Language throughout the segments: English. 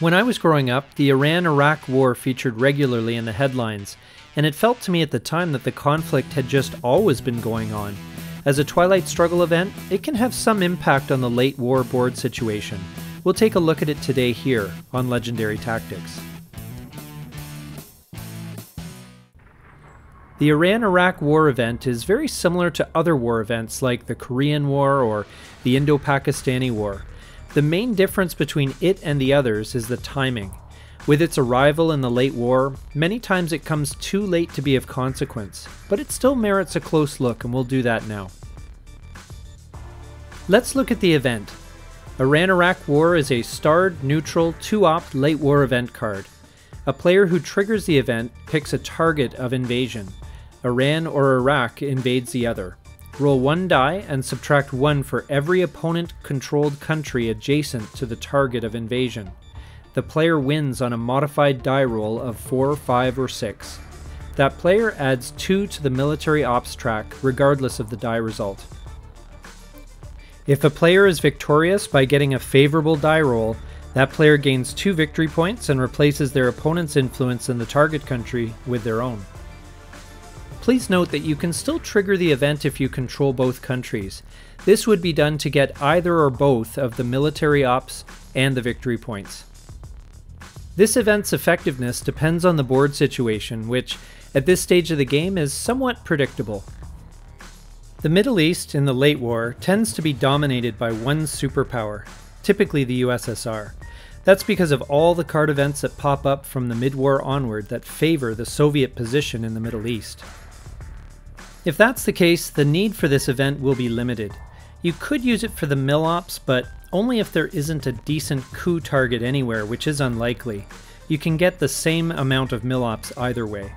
When I was growing up, the Iran Iraq War featured regularly in the headlines, and it felt to me at the time that the conflict had just always been going on. As a Twilight Struggle event, it can have some impact on the late war board situation. We'll take a look at it today here on Legendary Tactics. The Iran Iraq War event is very similar to other war events like the Korean War or the Indo Pakistani War. The main difference between it and the others is the timing. With its arrival in the late war, many times it comes too late to be of consequence, but it still merits a close look, and we'll do that now. Let's look at the event. Iran Iraq War is a starred, neutral, 2 op late war event card. A player who triggers the event picks a target of invasion. Iran or Iraq invades the other. Roll one die and subtract one for every opponent controlled country adjacent to the target of invasion. The player wins on a modified die roll of 4, 5, or 6. That player adds 2 to the military ops track, regardless of the die result. If a player is victorious by getting a favorable die roll, that player gains 2 victory points and replaces their opponent's influence in the target country with their own. Please note that you can still trigger the event if you control both countries. This would be done to get either or both of the military ops and the victory points. This event's effectiveness depends on the board situation, which, at this stage of the game, is somewhat predictable. The Middle East in the late war tends to be dominated by one superpower, typically the USSR. That's because of all the card events that pop up from the mid war onward that favor the Soviet position in the Middle East. If that's the case, the need for this event will be limited. You could use it for the mil ops, but only if there isn't a decent coup target anywhere, which is unlikely. You can get the same amount of mil ops either way.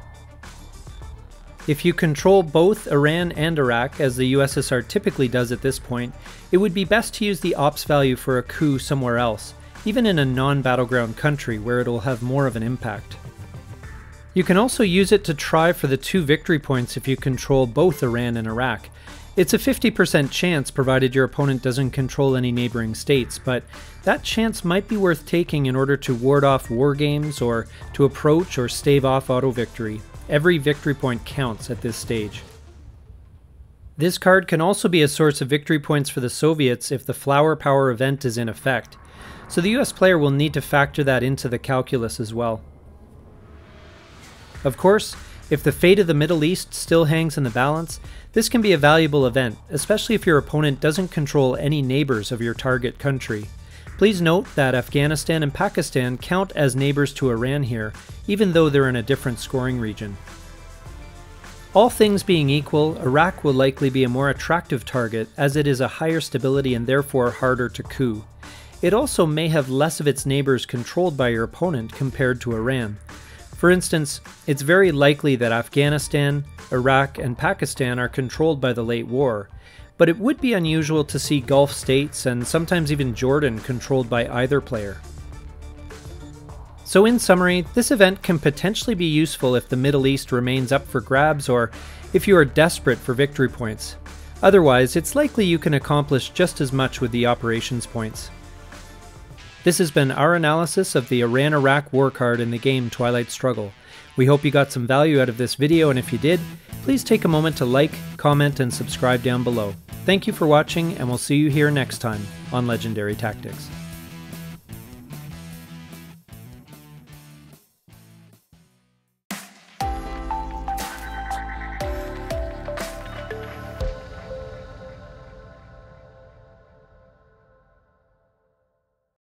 If you control both Iran and Iraq, as the USSR typically does at this point, it would be best to use the ops value for a coup somewhere else, even in a non battleground country where it'll have more of an impact. You can also use it to try for the two victory points if you control both Iran and Iraq. It's a 50% chance provided your opponent doesn't control any neighboring states, but that chance might be worth taking in order to ward off war games or to approach or stave off auto victory. Every victory point counts at this stage. This card can also be a source of victory points for the Soviets if the Flower Power event is in effect, so the US player will need to factor that into the calculus as well. Of course, if the fate of the Middle East still hangs in the balance, this can be a valuable event, especially if your opponent doesn't control any neighbors of your target country. Please note that Afghanistan and Pakistan count as neighbors to Iran here, even though they're in a different scoring region. All things being equal, Iraq will likely be a more attractive target as it is a higher stability and therefore harder to coup. It also may have less of its neighbors controlled by your opponent compared to Iran. For instance, it's very likely that Afghanistan, Iraq, and Pakistan are controlled by the late war, but it would be unusual to see Gulf states and sometimes even Jordan controlled by either player. So, in summary, this event can potentially be useful if the Middle East remains up for grabs or if you are desperate for victory points. Otherwise, it's likely you can accomplish just as much with the operations points. This has been our analysis of the Iran Iraq war card in the game Twilight Struggle. We hope you got some value out of this video, and if you did, please take a moment to like, comment, and subscribe down below. Thank you for watching, and we'll see you here next time on Legendary Tactics.